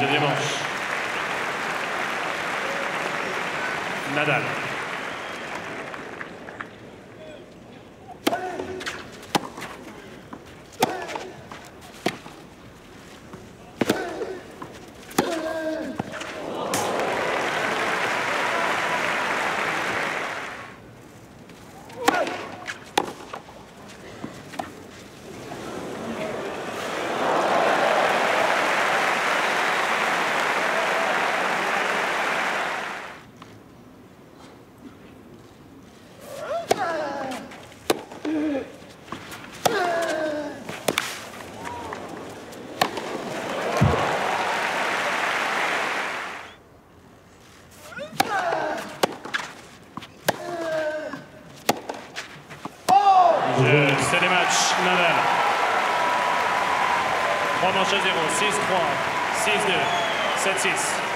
deuxième manche. Nadal. C'est les matchs. Nadal. 3 manches à 0, 6-3, 6-2, 7-6.